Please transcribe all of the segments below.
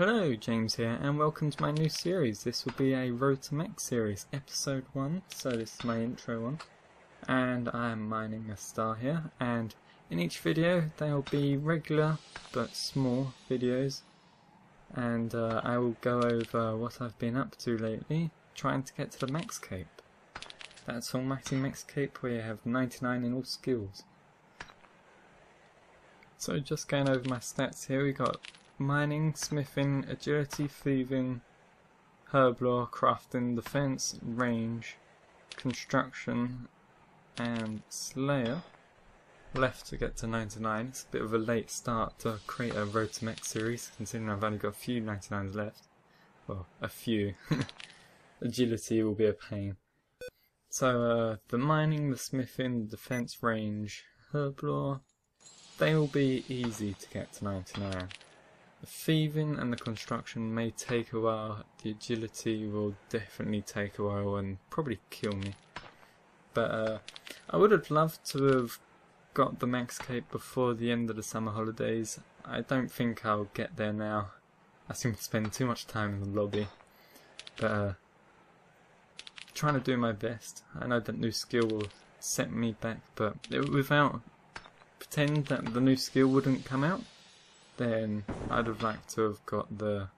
Hello, James here, and welcome to my new series. This will be a Road to Max series, episode 1, so this is my intro one. And I am mining a star here, and in each video there will be regular but small videos, and uh, I will go over what I've been up to lately, trying to get to the Max Cape. That's Almighty Max Cape where you have 99 in all skills. So just going over my stats here, we got mining, smithing, agility, thieving, herblore, crafting, defense, range, construction, and slayer. Left to get to 99. It's a bit of a late start to create a Road to Max series, considering I've only got a few 99s left. Well, a few. Agility will be a pain. So, uh, the mining, the smithing, the defense range, herblore, they will be easy to get to 99. The thieving and the construction may take a while, the agility will definitely take a while and probably kill me. But uh, I would have loved to have got the max cape before the end of the summer holidays. I don't think I'll get there now. I seem to spend too much time in the lobby. But uh, trying to do my best. I know that new skill will set me back, but without pretend that the new skill wouldn't come out, then I'd have liked to have got the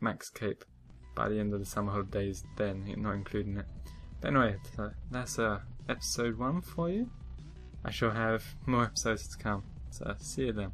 max cape by the end of the summer holidays then, not including it. But anyway, that's uh, episode 1 for you. I shall have more episodes to come, so see you then.